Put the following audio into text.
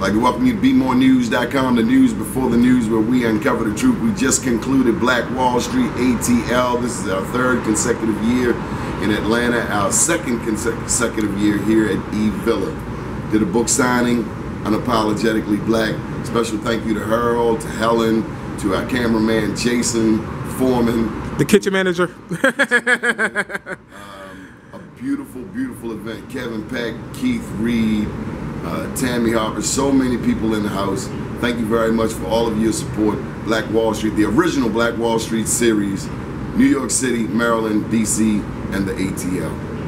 Like to welcome you to BmoreNews.com, the news before the news, where we uncover the truth. We just concluded Black Wall Street ATL. This is our third consecutive year in Atlanta, our second consecutive year here at E Villa. Did a book signing, Unapologetically Black. Special thank you to Harold, to Helen, to our cameraman Jason Foreman. The kitchen manager. um, a beautiful, beautiful event. Kevin Peck, Keith Reed, uh, Tammy Harper, so many people in the house. Thank you very much for all of your support. Black Wall Street, the original Black Wall Street series, New York City, Maryland, DC, and the ATL.